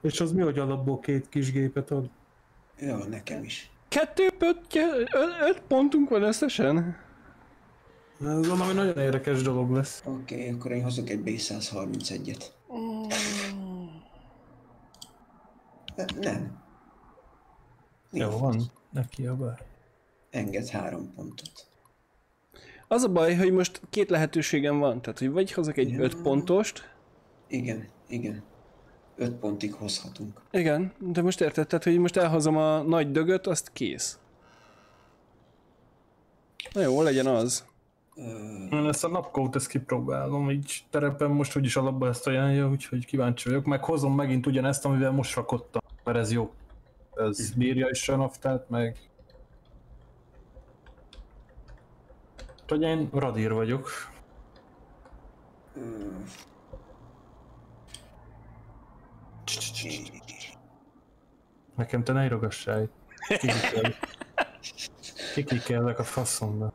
És az mi, hogy alapból két kis gépet ad? Jó, nekem is. Kettő pöttye, öt, öt pontunk van összesen. Ez valami nagyon érdekes dolog lesz. Oké, okay, akkor én hozok egy B131-et. Nem. Jó Nincs. van, neki a bár. Enged három pontot. Az a baj, hogy most két lehetőségem van. Tehát, hogy vagy hozok egy Ja. öt pontost, Igen, igen. Öt pontig hozhatunk. igen, de most érted, tehát, hogy most elhozom a nagy dögöt, azt kész. Na jó, legyen az. Én ezt a napkót ezt kipróbálom, így terepen most úgyis alapban ezt ajánlja, úgyhogy kíváncsi vagyok. Meg hozom megint ugyanezt, amivel most rakottam, mert ez jó. Ez bírja is a naftát, meg... Hogy én radír vagyok. Nekem te ne írogassál itt. A faszomba.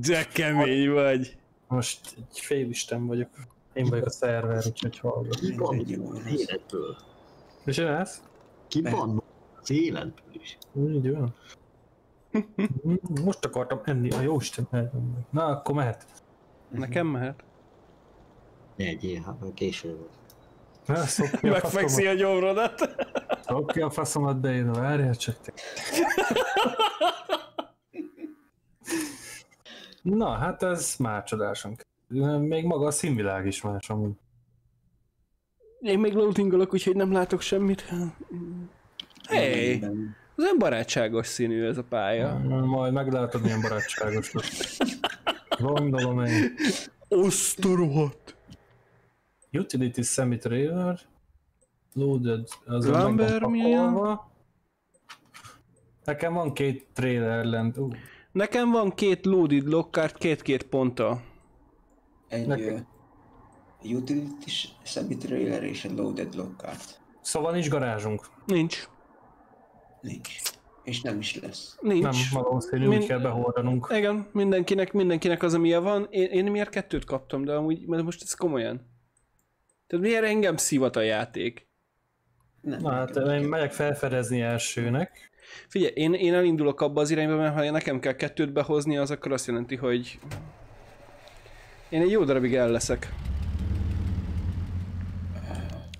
De kemény vagy. Most egy félisten vagyok. Én vagyok a szerver, úgyhogy hallgat. Ki van az életből? És csinálsz? Ki van az életből is? Úgy van. Most akartam enni, a jóisten elnyom meg. Na, akkor mehet. Nekem mehet. Egyél, hát késő. Szokja a Megfekszi a gyomrodat. Szokja a faszomat, de én várjál csak te. Na, hát ez már csodásan. Még maga a színvilág is más amúgy. Én még loadingolok, úgyhogy nem látok semmit. Hey, az olyan barátságos színű ez a pálya. Majd meglátod, milyen barátságos lesz. Gondolom én. Osztorohat. Utility semi-trailer. Loaded. Az a Lumber pakolva. Nekem van két trailer lent. Uh, Nekem van két loaded lockkart két-két ponttal. Egy Nekem- uh, utility semi-trailer és egy loaded lockhart. Szóval nincs garázsunk. Nincs. Nincs. És nem is lesz. Nincs. Nem valószínű, Min- úgy kell behordanunk. Igen, mindenkinek, mindenkinek az, amilyen van. Én, én miért kettőt kaptam, de amúgy, mert most ez komolyan. Tehát miért engem szivat a játék? Nem, Na hát én kell. megyek felfedezni elsőnek. Figyelj, én, én elindulok abba az irányba, mert ha nekem kell kettőt behozni, az akkor azt jelenti, hogy én egy jó darabig el leszek.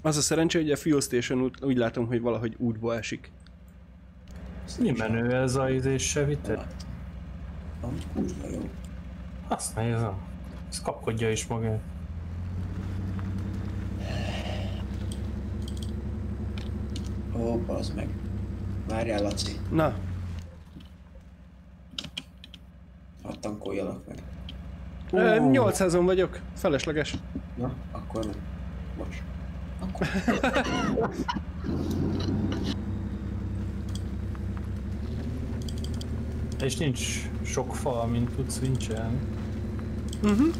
Az a szerencsé, hogy a fuel station úgy, úgy látom, hogy valahogy útba esik. Mi menő ez a izés se? Hát, jó. Azt nézem. Ez kapkodja is magát. Ó, az meg. Várjál, Laci. Na, Hadd tankoljalak meg. ö, 800-on vagyok, felesleges. Na, akkor nem. Bocs. Akkor És nincs sok fal, mint tudsz vincselni. Uh-huh.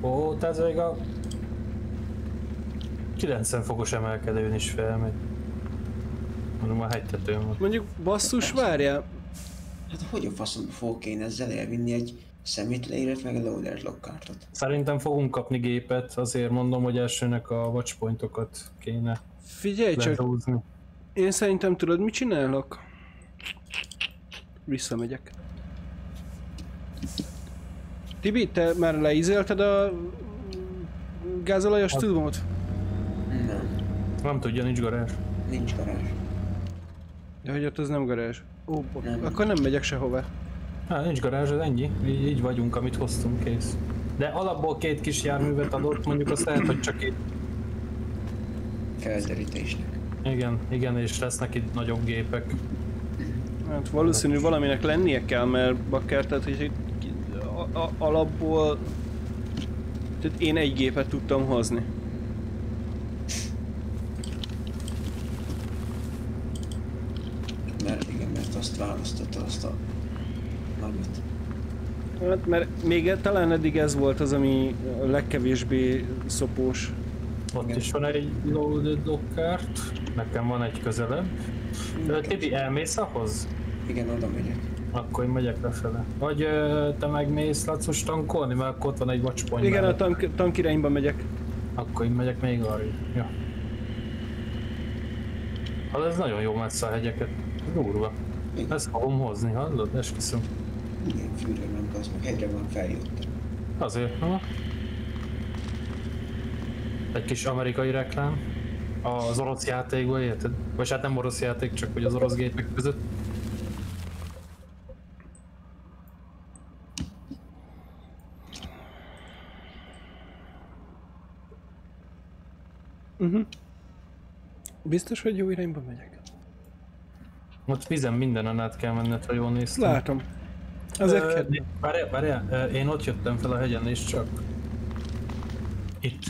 Ó, tehát ez még a 90 fokos emelkedőn is felmegy. Mondom, a hegytetőn van. Mondjuk basszus, várjál. Hát hogy a faszomba fogok én ezzel elvinni egy szemétleíret meg a loader lockkartot? Szerintem fogunk kapni gépet, azért mondom, hogy elsőnek a watchpointokat kéne Figyelj csak, lehúzni. én szerintem tudod, mit csinálok? Visszamegyek. Tibi, te már leízélted a gázolajos tubot? Nem, Nem tudja, nincs garázs. nincs garázs. Ja, hogy ott az nem garázs. Ó, Nem. akkor nem megyek sehova. Hát nincs garázs, ez ennyi. Így, így vagyunk, amit hoztunk, kész. De alapból két kis járművet adott, mondjuk azt lehet, hogy csak itt. Felderítésnek. Igen, igen, és lesznek itt nagyobb gépek. Hát valószínű valaminek lennie kell, mert bakker, tehát hogy itt a, a, alapból... Tehát én egy gépet tudtam hozni. Mert igen, mert azt választotta azt a nagyot. Hát mert még talán eddig ez volt az, ami a legkevésbé szopós. Ott Igen. is van egy loaded lockkart, nekem van egy közelebb. De Tibi, elmész ahhoz? Igen, oda megyek. Akkor én megyek lefele. Vagy ö, te megmész Lacos tankolni, mert akkor ott van egy watchpoint Igen, a mellett. tank, tank irányba megyek. Akkor én megyek még arra. Ja. Hát ez nagyon jó messze a hegyeket. Durva. Ezt fogom hozni, hallod? Esküszöm. Igen, fűrő nem az meg hegyre van feljuttam. Azért, ha? Egy kis amerikai reklám. Az orosz játékban, érted? Vagy hát nem orosz játék, csak hogy az orosz gépek között. Biztos, hogy jó irányba megyek? Ott vizen mindenen át kell menned, ha jól néztem. Látom. Ö, kell... Várjál, én ott jöttem fel a hegyen és csak. Itt.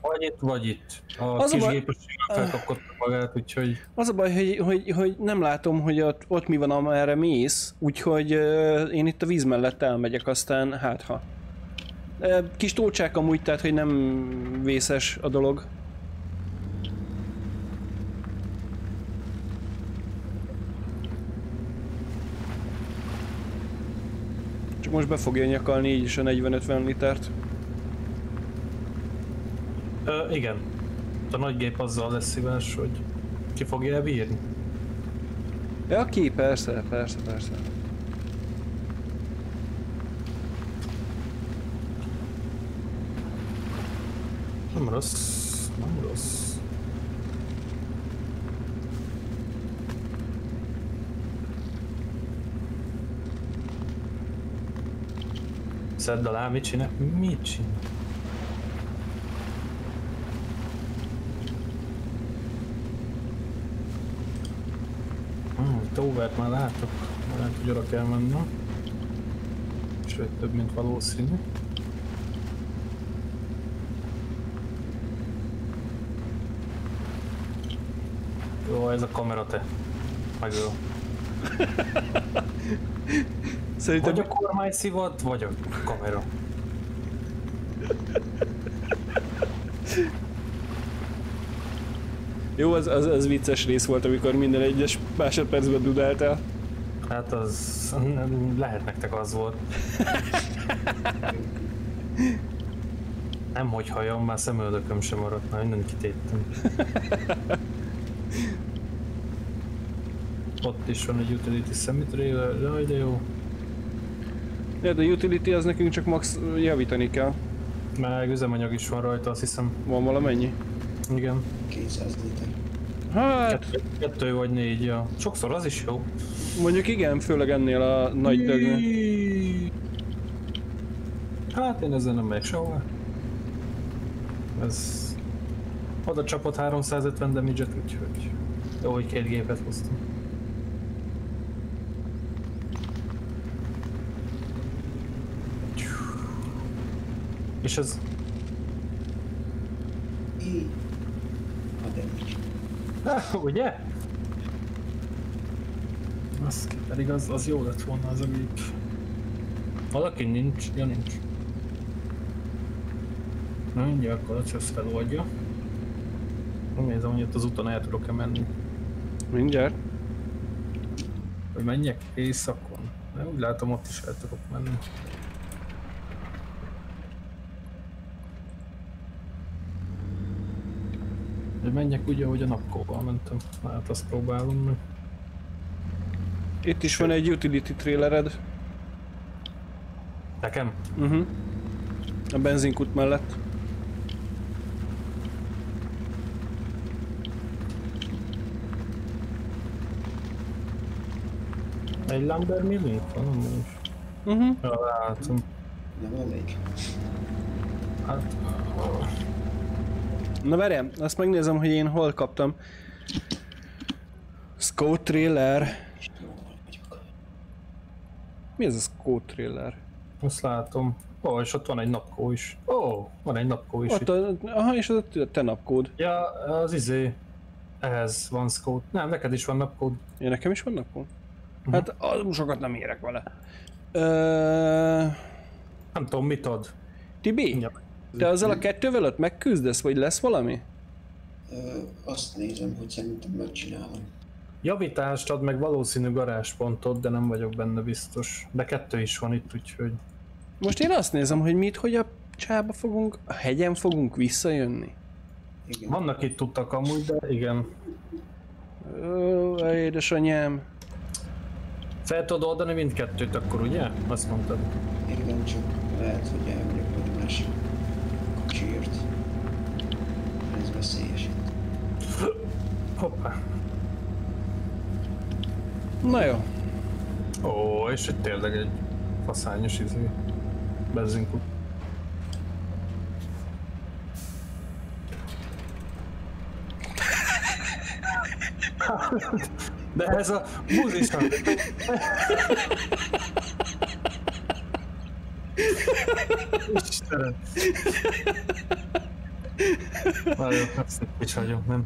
Vagy itt, vagy itt. A Az a kis baj- gépességgel felkapkodta magát, úgyhogy Az a baj, hogy, hogy, hogy nem látom, hogy ott, ott mi van, amerre mész, úgyhogy uh, én itt a víz mellett elmegyek, aztán hát ha. Uh, kis tócsák amúgy, tehát hogy nem vészes a dolog. Csak most be fogja nyakalni így is a 40-50 litert. Ö, igen. A nagy gép azzal lesz szíves, hogy ki fogja elbírni. Ja, ki, persze, persze, persze. Nem rossz, nem rossz. Szedd alá, mit csinál? Mit csinál? Hmm, Tovert már látok, lehet, hogy arra kell mennem. Sőt, több, mint valószínű. Jó, ez a kamera te. Megöl. Szerintem Vagy a kormány szivat, vagy a kamera. Jó, az, az, az vicces rész volt, amikor minden egyes másodpercben dudáltál. Hát az nem- lehet nektek az volt. Nem, hogy hajam, már szemöldököm sem maradt, már mindent kitéttem. Ott is van egy utility semi-trailer, jaj de jó. Ja, de a utility az nekünk csak max javítani kell. Meg üzemanyag is van rajta, azt hiszem. Van valamennyi? Igen. 200 liter. Hát, Kettő, kettő vagy négy, ja. Sokszor az is jó. mondjuk igen, főleg ennél a nagy dögnél. Hát én ezzel nem megyek sehova. Ez... Oda csapott 350 damage-et, úgyhogy... Jó, hogy két gépet hoztam. És ez... Í. A damage. Ah, ugye? Az, pedig az, az jó lett volna az a gép. Valaki nincs? Ja nincs. Na mindjárt akkor a ezt feloldja. Nézem, hogy itt az úton el tudok-e menni. Mindjárt. Hogy menjek éjszakon. De úgy látom ott is el tudok menni. Hogy menjek úgy, ahogy a napkóval mentem. Hát azt próbálom meg. Itt is van egy utility trailered. Nekem? Uh-huh. A benzinkút mellett. Egy Lumber Milling van amúgy. Uh-huh. Ja, látom. Nem elég. Hát... Na várjál, azt megnézem, hogy én hol kaptam. Scout trailer. Mi ez a Scout trailer? Azt látom. Ó, és ott van egy napkó is. Ó, van egy napkó is Ott itt. a, aha, és az a te napkód. Ja, az izé. Ehhez van scout. Nem, neked is van napkód. Ja, nekem is van napkód? Mhm. Hát az sokat nem érek vele. Ö... Nem tudom, mit ad. Tibi, Ja. Te azzal a kettővel ott megküzdesz, vagy lesz valami? Ö, azt nézem, hogy szerintem megcsinálom. Javítást ad meg valószínű garázspontot, de nem vagyok benne biztos. De kettő is van itt, úgyhogy... Most én azt nézem, hogy mit, hogy a csába fogunk, a hegyen fogunk visszajönni. Igen. Vannak itt utak amúgy, de igen. Ó, édesanyám. Fel tudod oldani mindkettőt akkor, ugye? Azt mondtad. Igen, csak lehet, hogy elmegyek majd másik kocsiért. Ez veszélyes itt. Hoppá. Na jó. Ó, és itt tényleg egy faszányos izé. Benzinkút. De ez a buzisa. Istenem. Egy kicsi vagyok, nem?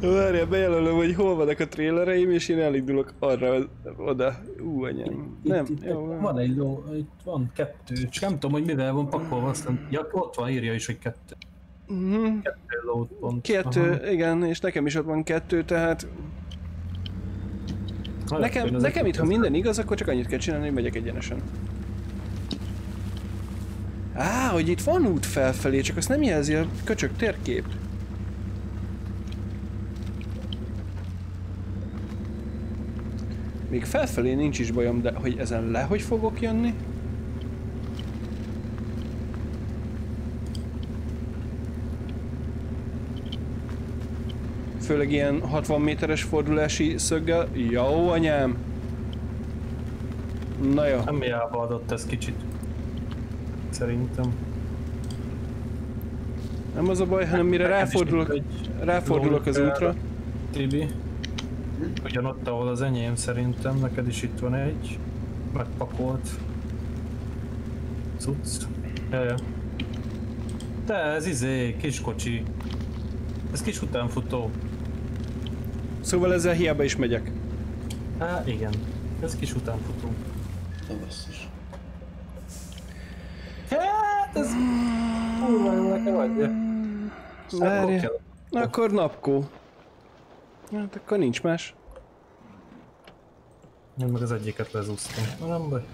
Várjál, bejelölöm, hogy hol vannak a trélereim, és én elindulok arra, oda. Ú, anyám. Nem, itt, jó, itt van egy ló, itt van kettő, csak nem tudom, hogy mivel van pakolva, aztán, ja, ott van, írja is, hogy kettő. Mhm. Kettő load pont. Kettő, Aha. igen, és nekem is ott van kettő, tehát nekem, nekem itt, ha minden igaz, akkor csak annyit kell csinálni, hogy megyek egyenesen. Á, hogy itt van út felfelé, csak azt nem jelzi a köcsök térkép. Még felfelé nincs is bajom, de hogy ezen le hogy fogok jönni? Főleg ilyen 60 méteres fordulási szöggel. Jó, anyám! Na jó. Nem hiába adott ez kicsit. Szerintem. Nem az a baj, hanem mire ráfordulok, ráfordulok az útra. Tibi. Ugyanott, ahol az enyém szerintem, neked is itt van egy. Megpakolt. Cucc. Jaja. De ez izé, kiskocsi. Ez kis utánfutó. Szóval ezzel hiába is megyek. Há, igen. Ez kis utánfutó. Na basszus. Hát, ez... Kurva jó nekem adja. Várj. akkor napkó. Hát akkor nincs más. Én meg az egyiket lezúztam. Na nem baj.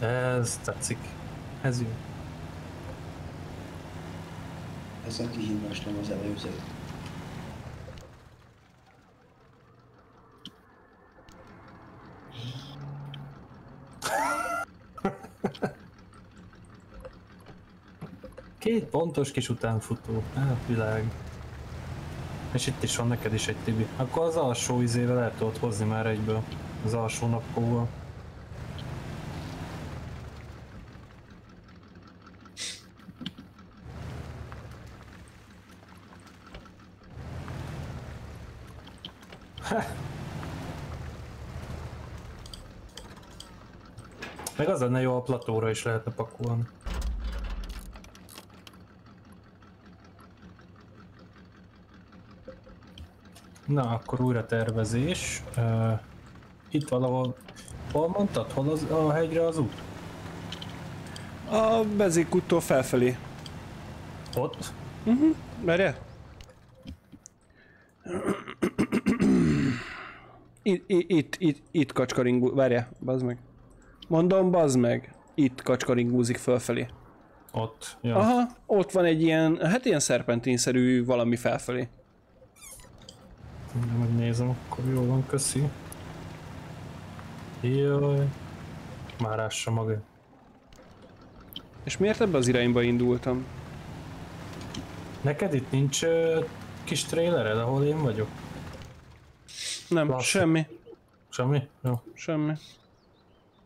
Ez tetszik. Ez jó. Ez a kihívás nem az előző. Két pontos kis utánfutó. Hát világ. És itt is van neked is egy Tibi. Akkor az alsó izével lehet tudod hozni már egyből. Az alsó nappóval. Az lenne jó, a platóra is lehetne pakolni. Na, akkor újra tervezés. Uh, itt valahol... Hol mondtad? Hol az, a hegyre az út? A bezékuttól felfelé. Ott? Várjál? Itt, itt, itt, itt kacskaringú... Várjál, bazd meg. Mondom, bazd meg. Itt kacskaringúzik fölfelé. Ott. Ja. Aha, ott van egy ilyen, hát ilyen szerpentinszerű valami felfelé. Mindjárt Megnézem, akkor jó van, köszi. Jaj. Már ássa maga. És miért ebbe az irányba indultam? Neked itt nincs uh, kis trailered, ahol én vagyok? Nem, Lassú. semmi, Semmi? Jó. semmi.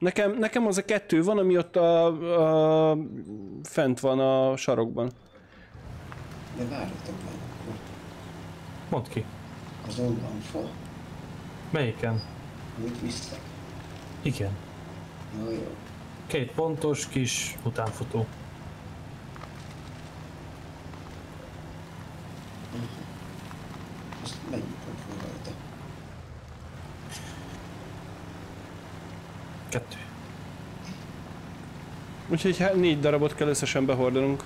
Nekem, nekem az a kettő van, ami ott a, a, fent van a sarokban. De várjatok már akkor. Mondd ki. Az onnan fa, Melyiken? amit visztek. Igen. Jó, jó. Két pontos kis utánfutó. Azt melyik pont van rajta? Kettő. Úgyhogy hát négy darabot kell összesen behordanunk.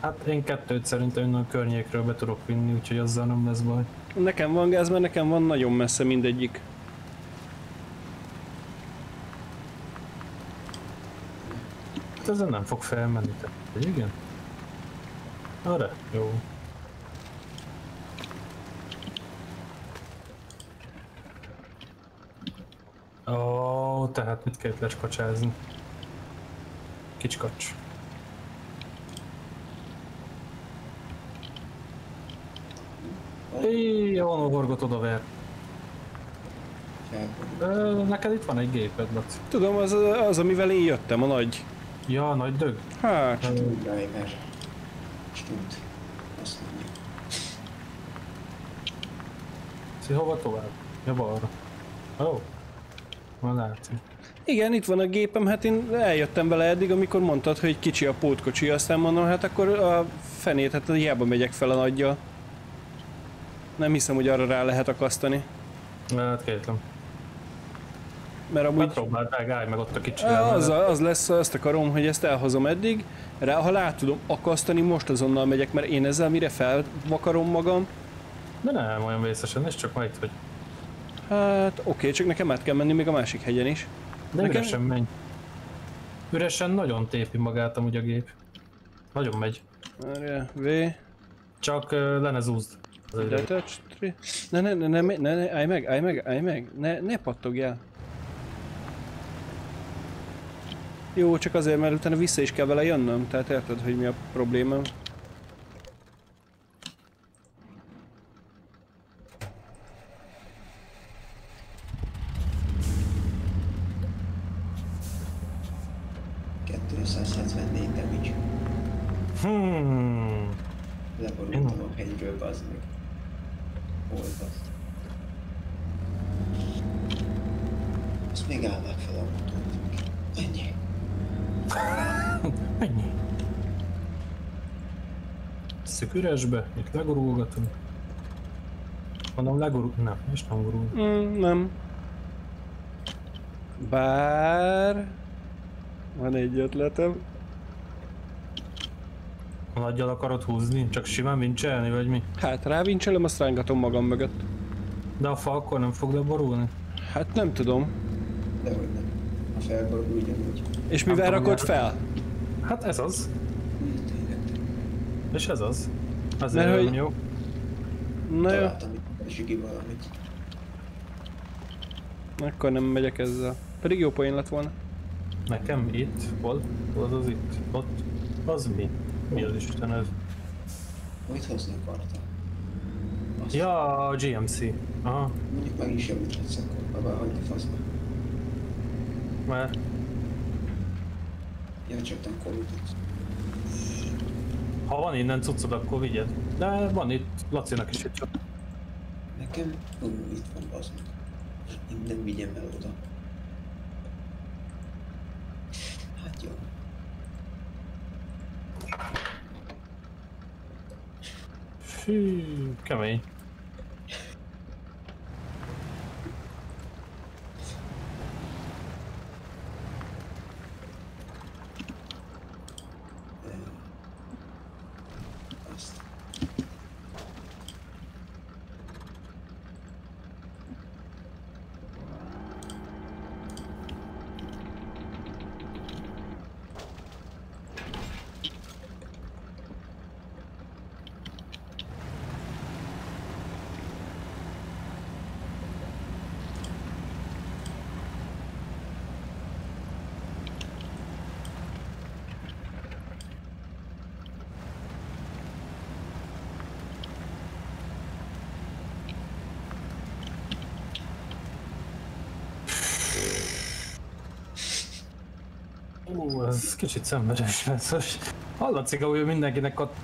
Hát én kettőt szerintem innen a környékről be tudok vinni, úgyhogy azzal nem lesz baj. Nekem van gáz, mert nekem van nagyon messze mindegyik. Hát ezen nem fog felmenni, te. Igen? Arra? Jó. Ó, tehát mit kell lecskacsázni? Kicskacs. Éj, van a horgot oda ver. Felborul. Ö, Neked itt van egy géped, Laci. Tudom, az, az amivel én jöttem, a nagy. Ja, nagy dög. Hát, Driver. Stunt. Azt mondja. Szi, hova tovább? Ja, balra. Ó. Oh. Már látszik. igen, itt van a gépem, hát én eljöttem vele eddig, amikor mondtad, hogy kicsi a pótkocsi, aztán mondom, hát akkor a fenét, hát hiába megyek fel a nagyjal. Nem hiszem, hogy arra rá lehet akasztani. Hát kétlem. Mert amúgy Hát próbáld meg, állj meg ott a kicsi. Az, az lesz, azt akarom, hogy ezt elhozom eddig, rá, ha rá tudom akasztani, most azonnal megyek, mert én ezzel mire felvakarom magam, De nem olyan vészesen, és csak majd, hogy hát oké, csak nekem át kell menni még a másik hegyen is. de Nekem- üresen menj. Üresen nagyon tépi magát amúgy a gép. Nagyon megy. Várjál, V, Csak uh, le ne zúzd. Ne, ne, ne, ne, ne, ne, állj meg, állj meg, állj meg, ne, ne pattogjál. Jó, csak azért, mert utána vissza is kell vele jönnöm, tehát érted, hogy mi a problémám. ...274 damage. Hmm. Hegyről, bazd meg. Hol az? Azt még állnak fel a motót. Ennyi. Ennyi. Szük üresbe, itt legurulgatunk. Mondom legurul... Nem, és nem gurul. Mm, nem. Bár... Van egy ötletem. Nagyjal akarod húzni? Csak simán vincselni, vagy mi? Hát rávincselem, azt rángatom magam mögött. De a fa akkor nem fog leborulni? Hát nem tudom. Dehogy nem. A felborul ugyanúgy. És Nem mivel tudom, rakod milyen- fel? Hát ez az. És ez az. Azért Mert nem hogy- jó. Na jó, Találtam zsigi valamit. akkor nem megyek ezzel. Pedig jó poén lett volna. Nekem itt, hol? Hol az az itt? Ott? Az mi? Mi az Isten ez? Mit hozni akarta? Azt Ja, a GMC. Aha, Mondjuk meg is javíthatsz akkor, be hagyni faszba. mert Ja, csak nem korrutott. ha van innen cuccod, akkor vigyed. De van itt, Lacinak is itt csak. Nekem, ú, itt van bazd meg. Innen vigyem el oda. Hát jó. Fű, kemény. Ez kicsit szenvedes lesz. Most Hallatszik, hogy mindenkinek ott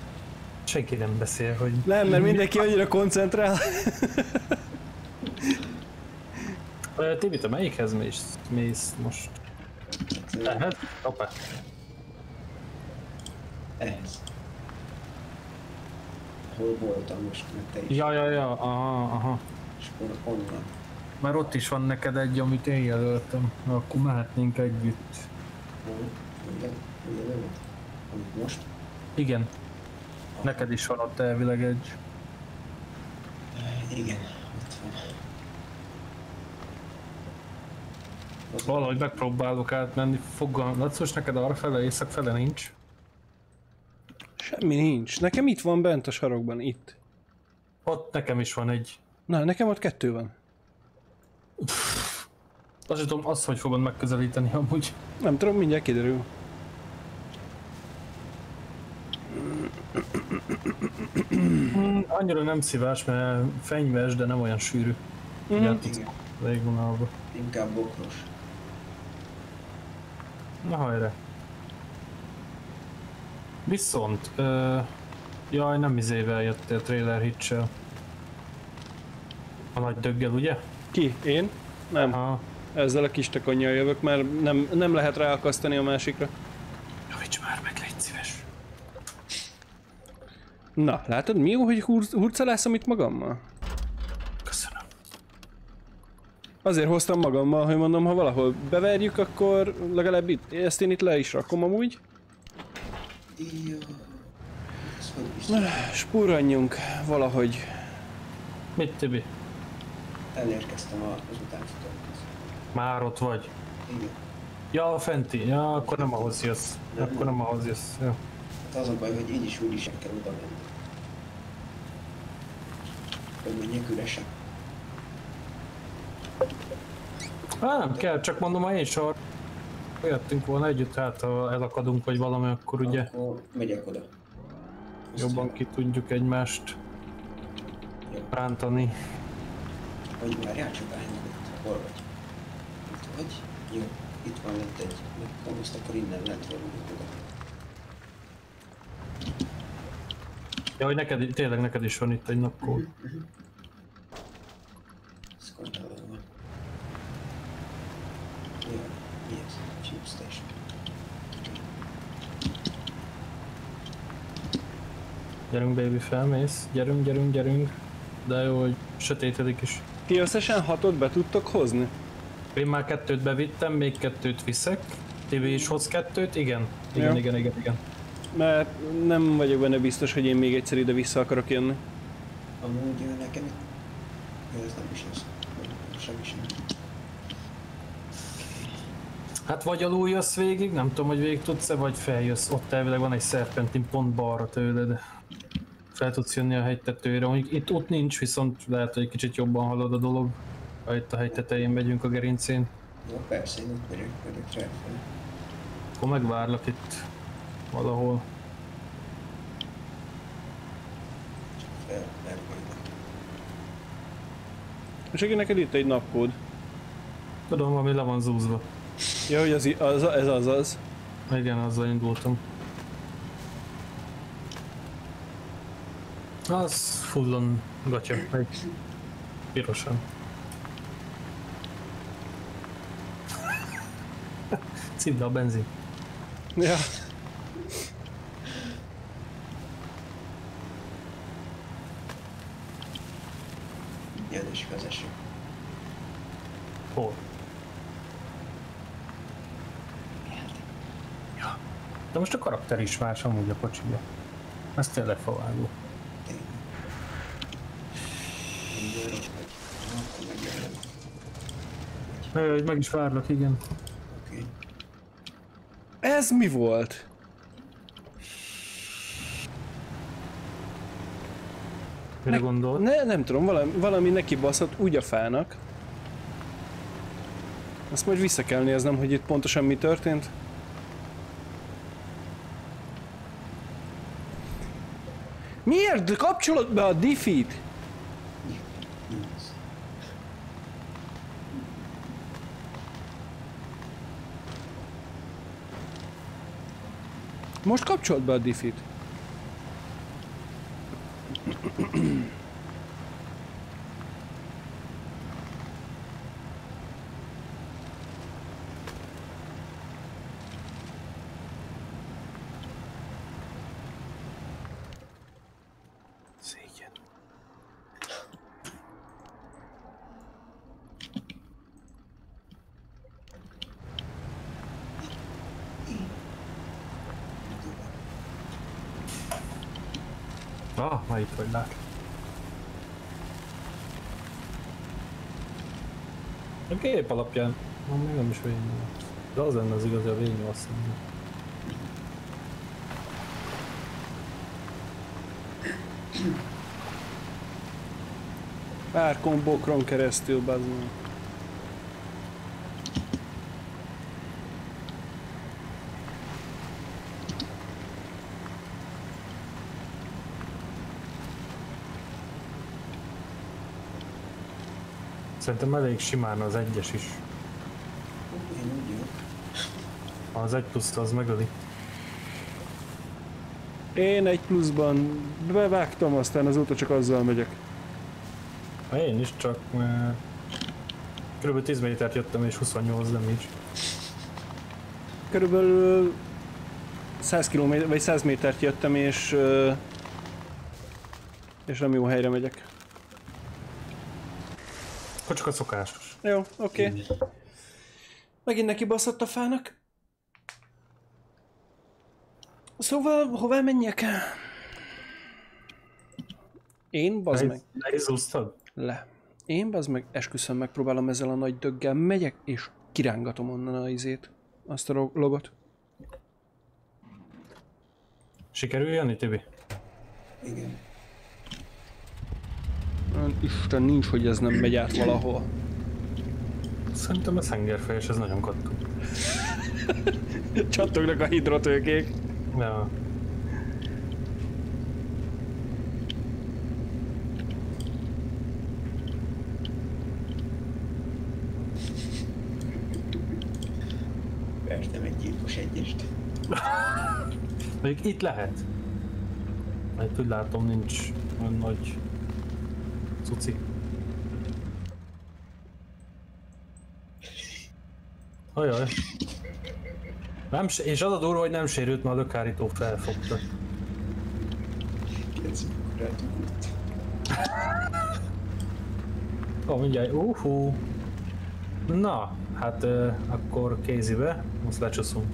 senki nem beszél, hogy... Nem, mert mindenki annyira koncentrál. Tibi, te melyikhez mész, mész most? Lehet? Hoppá. ehhez. Hol voltam most, meg te is. Ja, ja, ja, aha, aha. És akkor onnan. Már ott is van neked egy, amit én jelöltem. Akkor mehetnénk együtt. Amit most? Igen. Neked is van ott elvileg egy. Igen, ott van. Valahogy megpróbálok átmenni, fogalm. Lacos, neked arra fele, észak fele nincs. Semmi nincs. Nekem itt van bent a sarokban, itt. Ott nekem is van egy. Na, nekem ott kettő van. Tudom, azt hogy fogod megközelíteni amúgy. Nem tudom, mindjárt kiderül. Hmm, annyira nem szívás, mert fenyves, de nem olyan sűrű. Mhm. Ugye, Igen, végvonalba. inkább bokros. Na hajrá. Viszont, ö, jaj, nem izével jöttél trailer hitchel. A nagy döggel, ugye? Ki? Én? Nem. Ha. Ezzel a kis takonnyal jövök, mert nem, nem lehet ráakasztani a másikra. Javíts már meg, légy szíves. Na, látod, mi jó, hogy hur- hurcalászom itt magammal? Köszönöm. Azért hoztam magammal, hogy mondom, ha valahol beverjük, akkor legalább itt, ezt én itt le is rakom amúgy. Jó. Spurranjunk valahogy. Mit, Tibi? elérkeztem a- az utánfutókhoz. Már ott vagy. Igen. Ja, a fenti. Ja, akkor nem ahhoz jössz. Akkor nem ahhoz jössz. Jó. Hát az a baj, hogy így is úgy is el kell oda menni. Hogy menjek üresen. Á, nem kell, csak mondom, ha én sor. Jöttünk volna együtt, hát ha elakadunk vagy valami, akkor ugye Akkor megyek oda. Azt jobban ki tudjuk egymást Jó. rántani. Hogy meg itt. Hol vagy? Vagy? Jó. Itt van lent egy. Na, most akkor innen lentről megyek oda. Ja, hogy neked, tényleg neked is van itt egy napkód. Skandáló van. Jó. Mi ez? Chip station. Gyerünk baby, felmész. Gyerünk, gyerünk, gyerünk. De jó, hogy sötétedik is. Ti összesen hatot be tudtok hozni? Én már kettőt bevittem, még kettőt viszek. Tibi is hoz kettőt? Igen. Igen, Jó. igen, igen, igen. Mert nem vagyok benne biztos, hogy én még egyszer ide vissza akarok jönni. Amúgy nekem itt... Ez nem is az. Semmi sem. Hát vagy alul jössz végig, nem tudom, hogy végig tudsz-e, vagy feljössz. Ott elvileg van egy szerpentin pont balra tőled. Fel tudsz jönni a hegy tetőre. Mondjuk itt ott nincs, viszont lehet, hogy egy kicsit jobban halad a dolog. Ha itt a hegy tetején megyünk a gerincén. Jó, persze, én ott vagyok, vagyok felfelé. Akkor megvárlak itt valahol. Fel. És aki neked itt egy napkód. Tudom, ami le van zúzva. Ja, hogy az, i- az, ez az az. Igen, azzal indultam. Az fullon gatya, egy pirosan. Cidd le a benzin. Ja. Jön és vezessük. Hol? Ja. De most a karakter is más amúgy a kocsiba. Ez tényleg favágó. Hogy meg is várlak, igen. Ez mi volt? Mire gondol? Ne, nem tudom, valami, valami neki baszott úgy a fának. Azt majd vissza kell néznem, hogy itt pontosan mi történt. Miért kapcsolod be a diffit? Most kapcsolt be a diffit. Szégyen. Ah, már itt vagy lát. A gép alapján, ah, még nem is V8. De az lenne az igazi a V8 lenne. Pár kombókron keresztül, bazd. Szerintem elég simán az egyes is. Én úgy. Az egy plusz az megöli. Én egy pluszban bevágtam, aztán azóta csak azzal megyek. Ha én is csak mert Körülbelül 10 métert jöttem és 28 damage. Körülbelül 100 km vagy 100 métert jöttem, és és nem jó helyre megyek. Akkor csak a szokásos. Jó, oké. Okay. Megint neki baszott a fának. Szóval, hová menjek? Én, bazd meg, Leizúztad? le. Én, bazd meg, esküszöm, megpróbálom ezzel a nagy döggel, megyek, és kirángatom onnan a izét, azt a logot. Sikerül jönni, Tibi? Igen. Isten nincs, hogy ez nem megy át valahol. Szerintem a szengerfejes, ez nagyon kattog. Csattognak a hidrotőkék. Ja. Vertem egy gyilkos egyest. Még itt lehet. Mert úgy látom nincs olyan nagy cuci. Ajaj. Nem, és az a durva, hogy nem sérült, mert a lökárító felfogta. Ó, mindjárt, uhú. Na, hát uh, akkor kézibe, most lecsúszunk.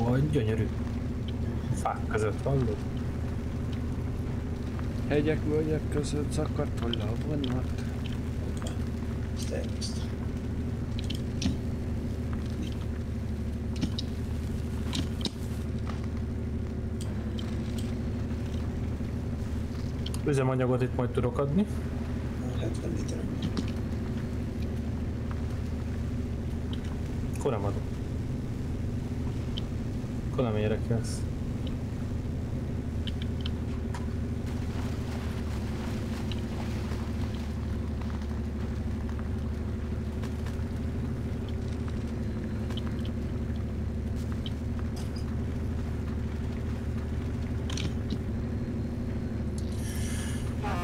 Ó, gyönyörű. Fák között hallod? Hegyek, völgyek között zakadt a vonat. Ezt elkezdtem. Üzemanyagot itt majd tudok adni. A 70 liter. Akkor nem adok. Akkor nem érek ezt.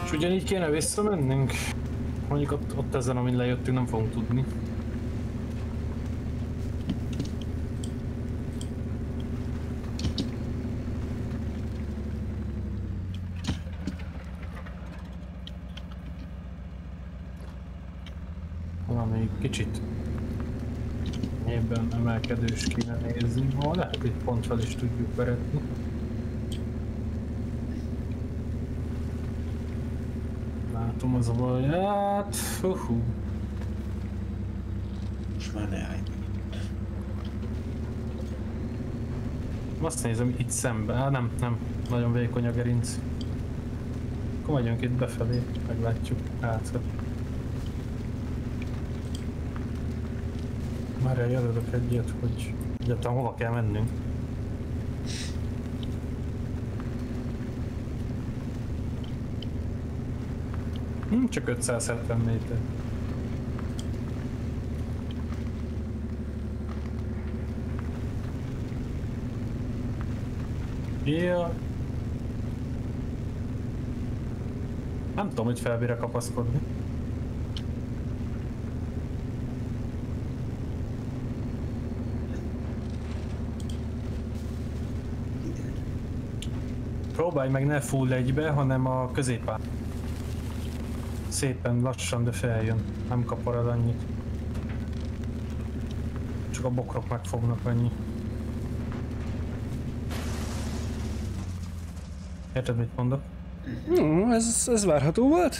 És ugyanígy kéne visszamennünk? Mondjuk ott, ott ezen, amin lejöttünk, nem fogunk tudni. Valami kicsit mélyebben emelkedős kéne nézni. Ha lehet, hogy pont fel is tudjuk veretni. Látom az a baj, hát... Hú. Most már ne állj. Azt nézem itt szembe, Á, nem, nem, nagyon vékony a gerinc. Akkor megyünk itt befelé, meglátjuk. Hát, hát. Már jelölök egyet, hogy egyáltalán hova kell mennünk. Hm, csak 570 méter. Ja. Nem tudom, hogy felbír kapaszkodni. Próbálj meg ne full egybe, hanem a középpár. Szépen lassan, de feljön. Nem kaparad annyit. Csak a bokrok megfognak annyi. Érted, mit mondok? Hmm, ez, ez várható volt.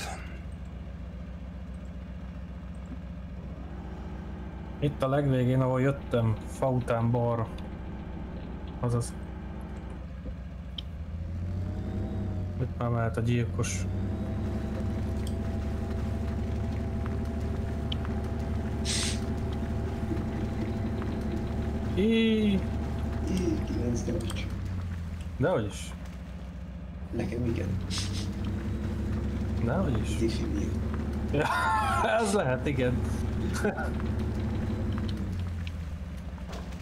Itt a legvégén, ahol jöttem, fa után balra. Azaz. Itt már mehet a gyilkos. Í, Így, 9 damage. dehogy is. Nekem igen. Dehogy is. Diffi miatt. Ja, ez lehet, igen.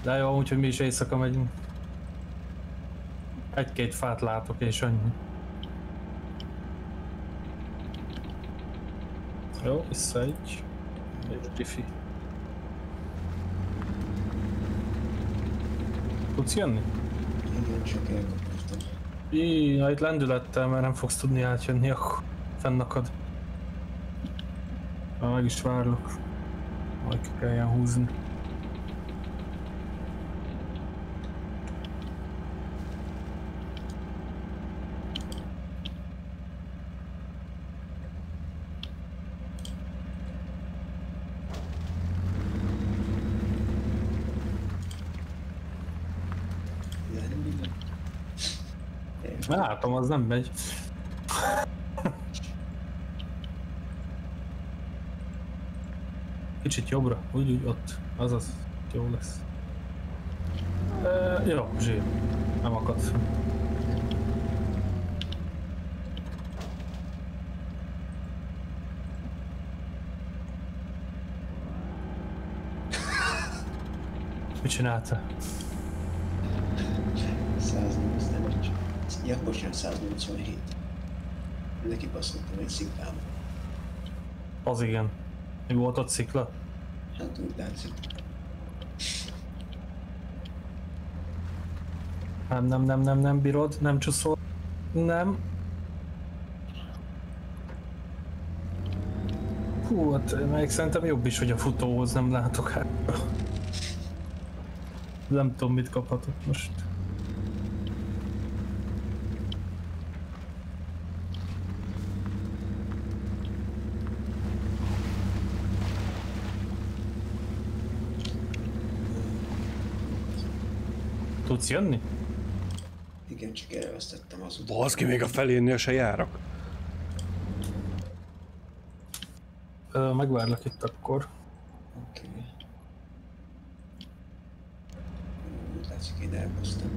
De jó, úgyhogy mi is éjszaka megyünk. Egy-két fát látok és annyi. Jó, vissza egy. Diffi. Tudsz jönni? Igen, csak elkapasztom. Így, ha itt lendülettel, mert nem fogsz tudni átjönni, akkor fennakad. Ha meg is várlak. Majd ki kelljen húzni. Látom, az nem megy. Kicsit jobbra, úgy, úgy, ott. Azaz, jó lesz. E, jó, zsír. Nem akad fel. Mit csináltál? 108 damage. Ja, bocsánat, 187. Neki baszottam egy sziklába. Az igen. Mi volt ott szikla? Hát úgy látszik. Nem, nem, nem, nem, nem bírod, nem csúszol. Nem. Hú, hát még szerintem jobb is, hogy a futóhoz nem látok hát. Nem tudom, mit kaphatok most. Tudsz jönni? Igen, csak elvesztettem az utat. Baszki, még a felénél se járok. Ö, megvárlak itt akkor. Oké. Úgy látszik, én elbasztam.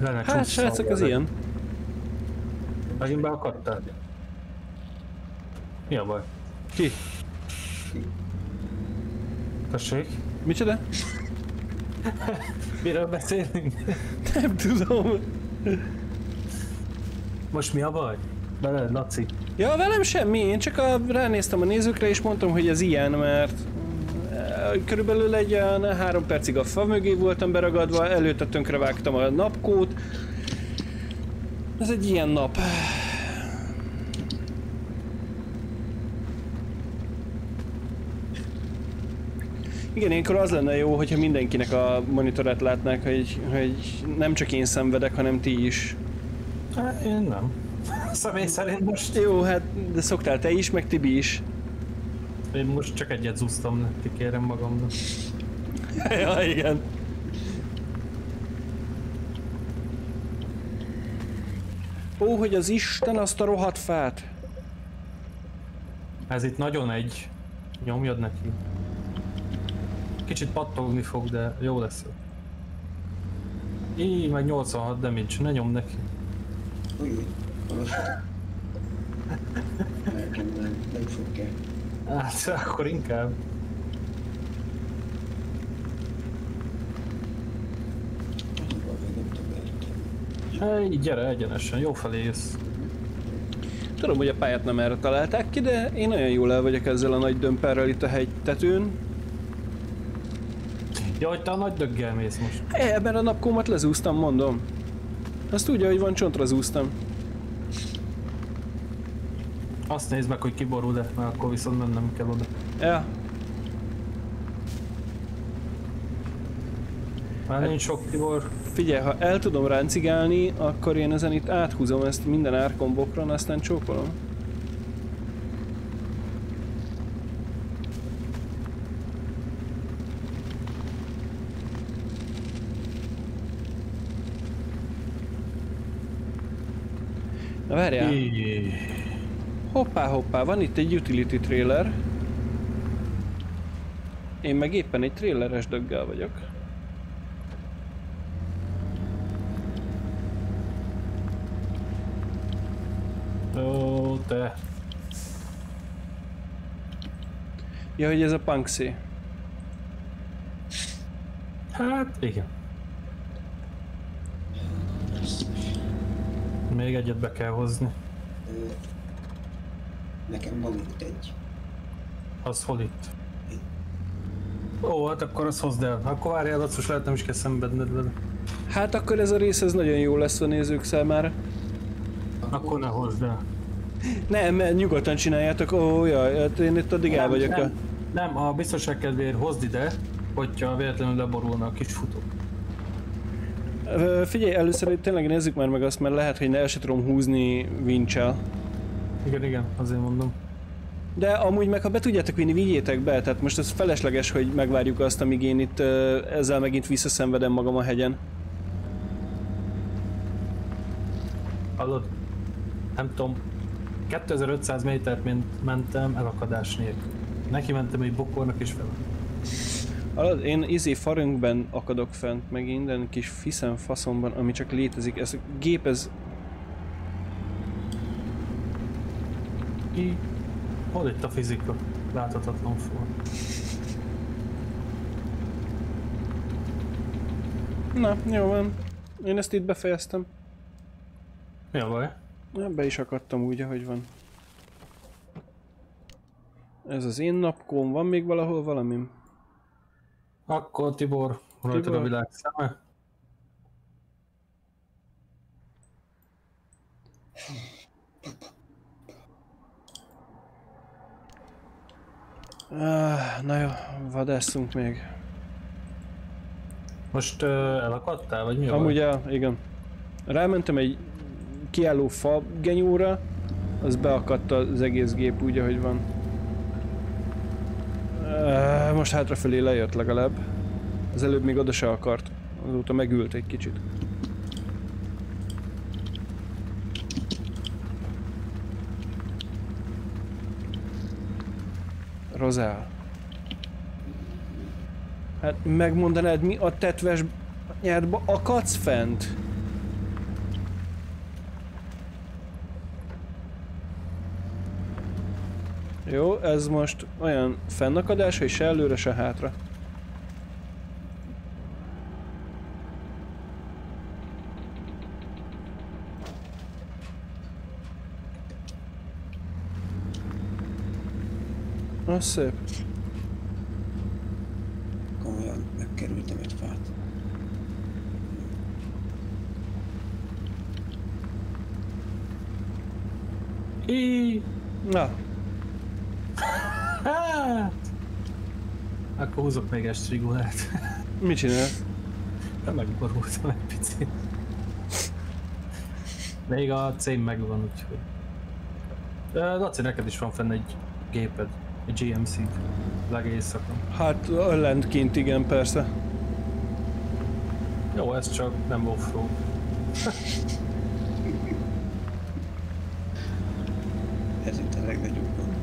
Le ne Hát, srácok, ez ilyen. Megint beakadtál? Mi a baj? Ki? Tessék? Micsoda? Miről beszélünk? Nem tudom. Most mi a baj? Bele, Laci. Ja, velem semmi, én csak a, ránéztem a nézőkre és mondtam, hogy ez ilyen, mert eh, körülbelül egy olyan három percig a fa mögé voltam beragadva, előtte tönkre vágtam a napkót. Ez egy ilyen nap. Igen, ilyenkor az lenne jó, hogyha mindenkinek a monitorát látnák, hogy, hogy nem csak én szenvedek, hanem ti is. Hát, én nem. Személy szerint most... Jó, hát de szoktál te is, meg Tibi is. Én most csak egyet zúztam neki, kérem magamnak. ja, igen. Ó, hogy az Isten azt a rohadt fát. Ez itt nagyon egy. Nyomjad neki. Kicsit pattogni fog, de jó lesz. Így, meg 86 damage, ne nyom neki. Új. Nekem nem, nem fog kell. Hát, akkor inkább. Hey, gyere egyenesen, jó felé jössz. Tudom, hogy a pályát nem erre találták ki, de én nagyon jól el vagyok ezzel a nagy dömperrel itt a hegy tetőn. Ja, hogy te a nagy döggel mész most. Ebben a napkómat lezúztam, mondom. Azt tudja, hogy van csontra zúztam. Azt nézd meg, hogy kiborul-e, mert akkor viszont mennem kell oda. Ja. Már nincs sok Tibor. Figyelj, ha el tudom ráncigálni, akkor én ezen itt áthúzom ezt minden árkon bokron, aztán csókolom. Na várjál, hoppá hoppá, van itt egy utility trailer. Én meg éppen egy traileres döggel vagyok. Ó, te. Ja, hogy ez a Punksy. Hát, igen. Még egyet be kell hozni. Nekem van itt egy. Az hol itt? Ó, hát akkor azt hozd el. Akkor várjál, Lacos, lehet nem is kell szenvedned vele. Hát akkor ez a rész ez nagyon jó lesz a nézők számára. Akkor ne hozd el. Nem, mert nyugodtan csináljátok. Ó, jaj, hát én itt addig el Nem, vagyok. A... nem, nem, a biztonság kedvéért hozd ide, hogyha véletlenül leborulna a kis futó. Figyelj, először hogy tényleg nézzük már meg azt, mert lehet, hogy ne el se tudom húzni vincsel. Igen, igen, azért mondom. De amúgy meg, ha be tudjátok vinni, vigyétek be, tehát most ez felesleges, hogy megvárjuk azt, amíg én itt ezzel megint visszaszenvedem magam a hegyen. Hallod? Nem tudom, 2500 métert ment- mentem elakadás nélkül. Neki mentem egy bokornak és fel. Hallod, én izé farönkben akadok fent, meg minden kis fiszen faszomban, ami csak létezik. Ez a gép, ez... Ki? Hol itt a fizika? Láthatatlan for. Na, jó van. Én ezt itt befejeztem. Mi a baj? Be is akadtam úgy, ahogy van. Ez az én napkóm, van még valahol valamim? Akkor Tibor, rajtad a világ szeme. Ah, na jó, vadásszunk még. Most uh, elakadtál, vagy mi a Amúgy el, igen. Rámentem egy kiálló fa genyóra, az beakadt az egész gép úgy, ahogy van. Most hátrafelé lejött legalább. Az előbb még oda se akart. Azóta megült egy kicsit. Rozál. Hát megmondanád mi a tetves nyádba akadsz fent? Jó, ez most olyan fennakadás, hogy se előre, se hátra. Az szép. Komolyan megkerültem egy fát. Na, hát. Akkor húzok még egy strigulát. mit csinálsz? De megborultam egy picit. Még a cím megvan, úgyhogy... Laci, neked is van fenn egy géped, egy GMC legészakon. Hát lent kint igen, persze. Jó, ez csak nem offroad. Ez itt a legnagyobb gond.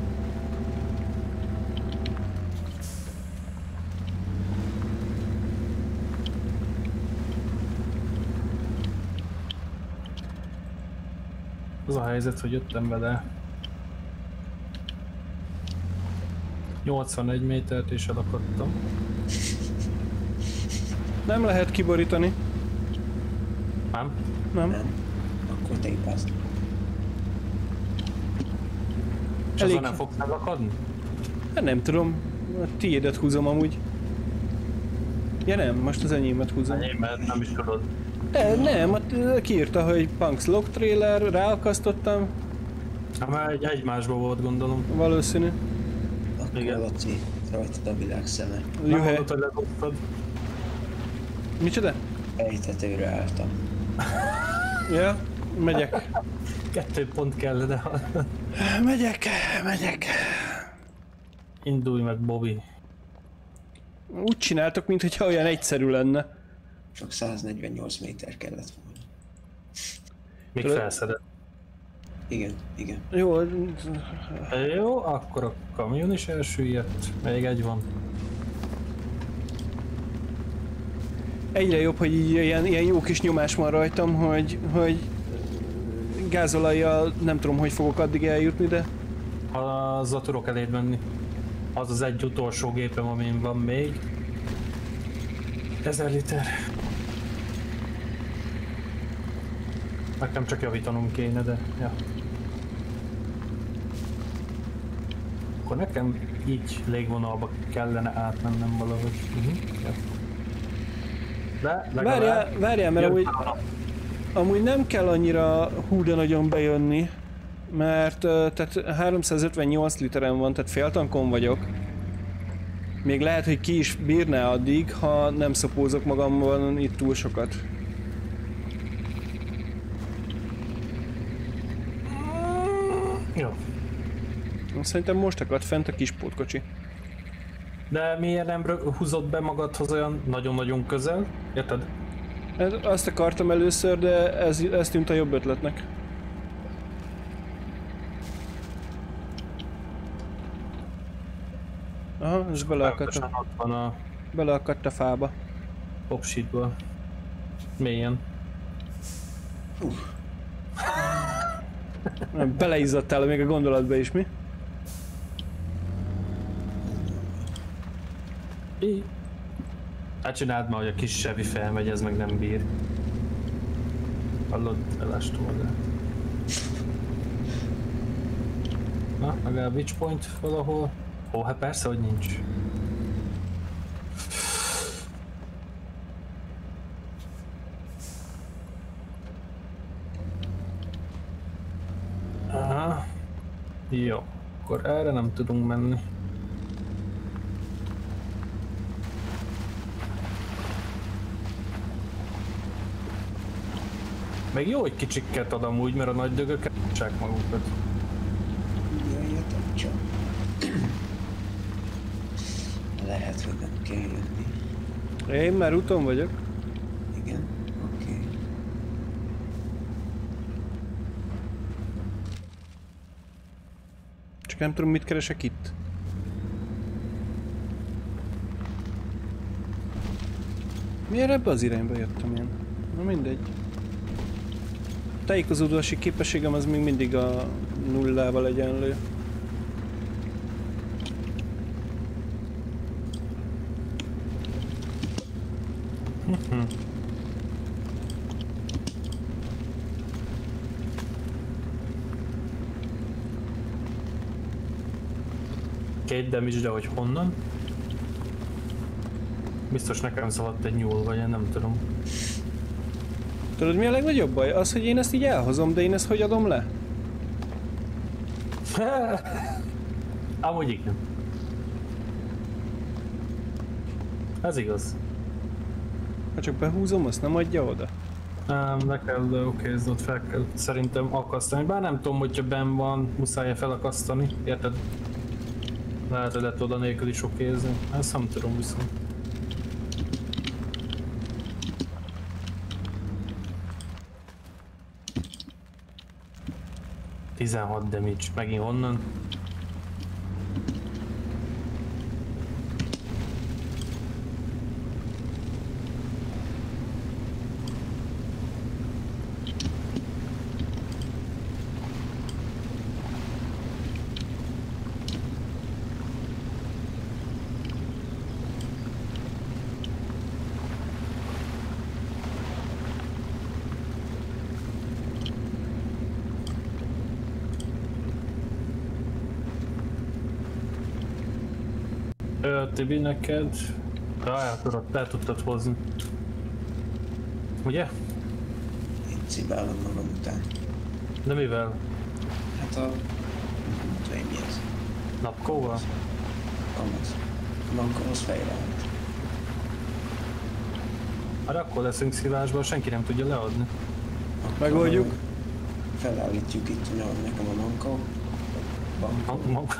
Az a helyzet, hogy jöttem vele 81 métert és elakadtam. Nem lehet kiborítani. Nem? Nem. Nem? Akkor tépázd. És Elég. nem fogsz elakadni? Hát nem tudom. A tiédet húzom amúgy. Ja nem, most az enyémet húzom. Enyém, mert nem is tudod. E, nem, ö, kiírta, hogy Punks log trailer, ráakasztottam, Hát már egy egymásból volt gondolom. valószínű. Akkor Igen. Laci, rajtad a világ szeme. Juhe. mondod, hogy ledobtad. Micsoda? Ejtetőre álltam. Ja, megyek. Kettő pont kell, de Megyek, megyek. indulj meg, Bobby. Úgy csináltok, mintha olyan egyszerű lenne. Csak 148 méter kellett volna. Még felszedett. Igen, igen. Jó, Jó, akkor a kamion is elsüllyedt. Még egy van. egyre jobb, hogy ilyen, ilyen jó kis nyomás van rajtam, hogy, hogy gázolajjal nem tudom, hogy fogok addig eljutni, de Azzal tudok eléd menni. Az az egy utolsó gépem, amin van még. 1000 liter. Nekem csak javítanom kéne, de ja. Akkor nekem így légvonalba kellene átmennem valahogy. Uh-huh. Ja. De legalább... várjál, várjál, mert amúgy, amúgy nem kell annyira hú de nagyon bejönni, mert tehát 358 literen van, tehát fél tankon vagyok. Még lehet, hogy ki is bírná addig, ha nem szopózok magamban itt túl sokat. Jó. Szerintem most akad fent a kis pótkocsi. De miért nem húzott be magadhoz olyan nagyon-nagyon közel? Érted? Azt akartam először, de ez, ez tűnt a jobb ötletnek. Aha, és beleakadt a, a beleakadt a fába. popsitba. Mélyen. Beleizzadtál még a gondolatba is, mi? Hát csináld már, hogy a kis Chevy felmegy, ez meg nem bír. Hallod, elástom magát. Na, legalább witch point valahol. Ó, hát persze, hogy nincs. Aha. Jó, akkor erre nem tudunk menni. Meg jó, hogy kicsikket ad amúgy, mert a nagy dögök elcsák magukat. Jöjjetek csak. Lehet, hogy nem kell jönni. Én már úton vagyok. Igen, oké. Okay. Csak nem tudom, mit keresek itt. Miért ebbe az irányba jöttem én? Na mindegy. Tájékozódási képességem az még mindig a nullával egyenlő. Két damage, de hogy honnan? Biztos nekem szaladt egy nyúl, vagy én nem tudom. Tudod mi a legnagyobb baj? Az, hogy én ezt így elhozom, de én ezt hogy adom le? Amúgy igen. Ez igaz. Ha csak behúzom, azt nem adja oda. Nem, le kell okézni, ott fel kell szerintem akasztani. Bár nem tudom, hogyha benn van, muszáj felakasztani, érted? Lehet, hogy lehet oda nélkül is okézni. Ezt nem tudom viszont. Tizenhat damage, megint honnan? Ö, Tibi, neked... Ja, el, tudtad hozni. Ugye? Én cibálom magam után. De mivel? Hát a... Nem tudom, mi ez. Napkóval? Kamasz. Van kamasz fejre állt. Hát akkor leszünk szilásban, senki nem tudja leadni. Megoldjuk. Felállítjuk itt ne- nekem a mankó. Bankó. Ma- ma-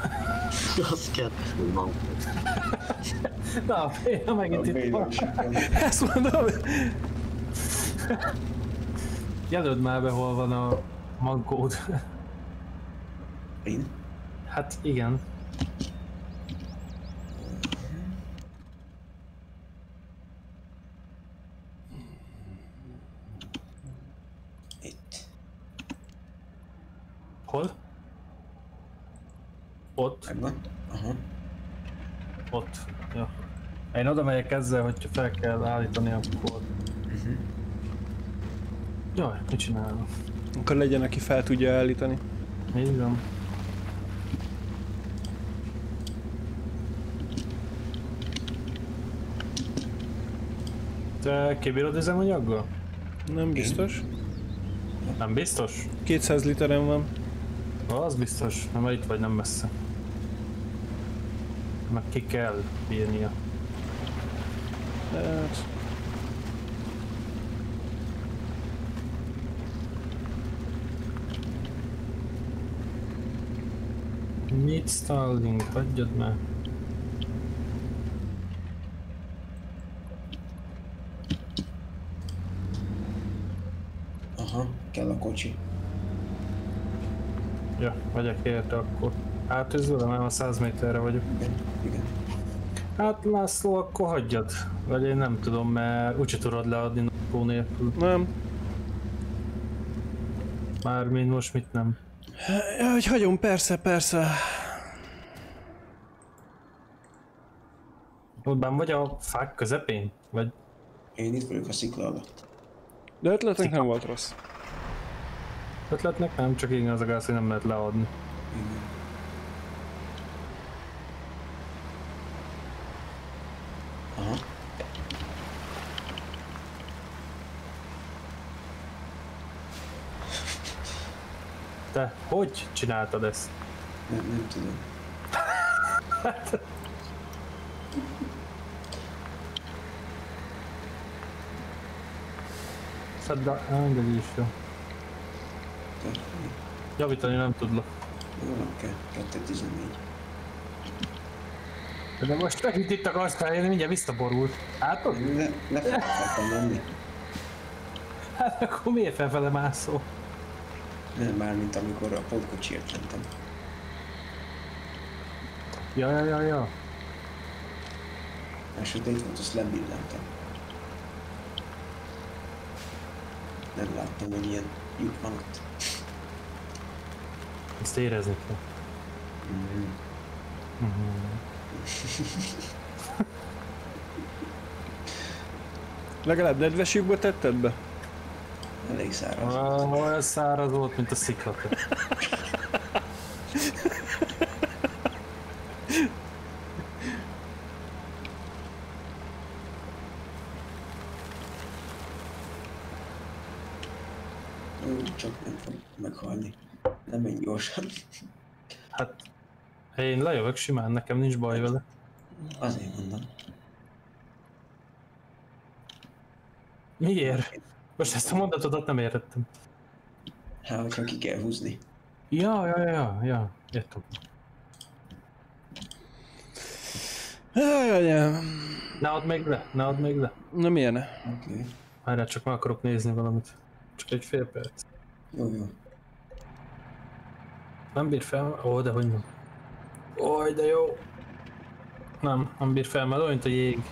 Az kettő van. Na, én megint itt van. Ezt mondom. Jelöld már be, hol van a mankód. Én? Hát igen. Itt. Hol? Ott, Megvan? Aha. ott. Ja. Én oda megyek ezzel, hogyha fel kell állítani a kód. Jaj, mit csinálom? Akkor legyen, aki fel tudja állítani. Így van. Te kibírod üzemanyaggal? Nem biztos. Nem biztos? 200 literem van. Az biztos, nem itt vagy nem messze. Meg ki kell bírnia. Hát, Mit Stalling, hagyjad már. Aha. Kell a kocsi. Ja, megyek érte akkor. Hát ez velem, már 100 méterre vagyok. Igen. Igen. Hát László, akkor hagyjad. Vagy én nem tudom, mert úgyse tudod leadni napó nélkül. nem. Mármint most mit nem. Ja, hogy hagyom, persze, persze. Ott benn vagy a fák közepén? Vagy Én itt vagyok a szikla alatt. De ötletnek nem volt rossz. ötletnek nem, csak igen az a gáz, hogy nem lehet leadni. Igen. Te hogy csináltad ezt? Nem, nem tudom. Szedd a... Tehát, Javítani nem tudlak. Jó, kell. 214. De most megint itt akarsz feljönni, mindjárt visszaborult. Ott? Ne, ne felfeltem menni. Hát akkor miért felfele mászol? Nem, már mint amikor a pótkocsiért mentem. Ja, ja, ja, ja. És sötét volt, azt lebillentem. Nem láttam, hogy ilyen lyuk van ott. Ezt érezni kell. Legalább nedves lyukba tetted be? Elég száraz. Ah, olyan száraz volt, mint a sziklata. Ó, Csak nem fog meghalni. Nem menj gyorsan. Hát, én lejövök simán, nekem nincs baj vele. Azért mondom. Miért? Most ezt a mondatodat nem értettem. Hát, hogyha ki kell húzni. Ja, ja, ja, ja, értem. Jaj, anyám. Ne add még le, ne add még le. Na milyen? Oké. Okay. Várjál, csak meg akarok nézni valamit. Csak egy fél perc. Jó, jó. Nem bír fel? Ó, de hogy nem. Ó, de jó. Nem, nem bír fel, mert olyan, mint a jég.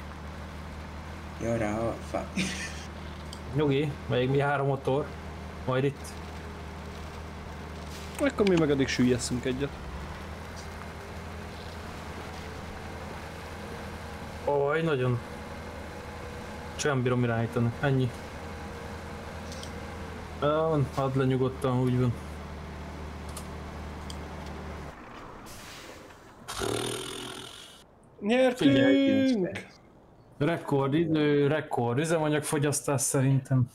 Ja, rá a fá... Nyugi, még mi három motor. Majd itt. Akkor mi meg addig süllyeszünk egyet. Ó, nagyon. Csak nem bírom irányítani. Ennyi. Van, add le nyugodtan, úgy van. Nyertünk! Rekord idő, rekord üzemanyagfogyasztás szerintem.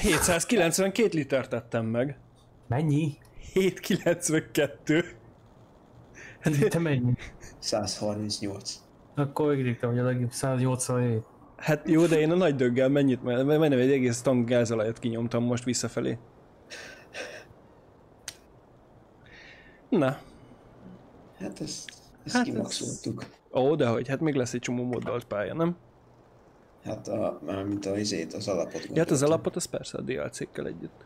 792 liter tettem meg. Mennyi? 792. Hát te mennyi? 138. Akkor végig te vagy a legjobb, 187. Hát jó, de én a nagy döggel mennyit, mert majdnem egy egész tank gázolajat kinyomtam most visszafelé. Na, Hát ezt, ezt Hát hát ez- kimaxoltuk. Ó, de hogy, hát még lesz egy csomó moddalt pálya, nem? Hát a, mint a izét, az alapot Ja, hát az gondoltam. alapot, az persze a DLC-kkel együtt.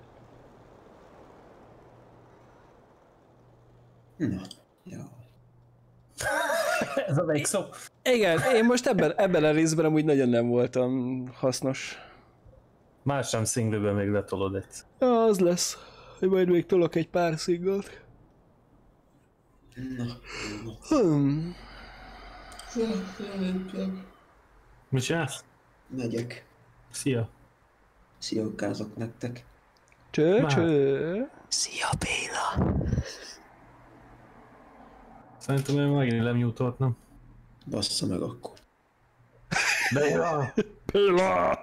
Na, jó. Ez a végszó. Igen, én most ebben, ebben a részben amúgy nagyon nem voltam hasznos. Más sem szinglőben még letolod egyszer. Ja, az lesz. Hogy majd még tolok egy pár szingalt. Na, na. Hmm. Mit csinálsz? Megyek. Szia. Sziókázok nektek. Cső, Már. cső. Szia Béla! Szerintem én megint lemnyújtott, nem? Bassza meg akkor. Jó. Péla!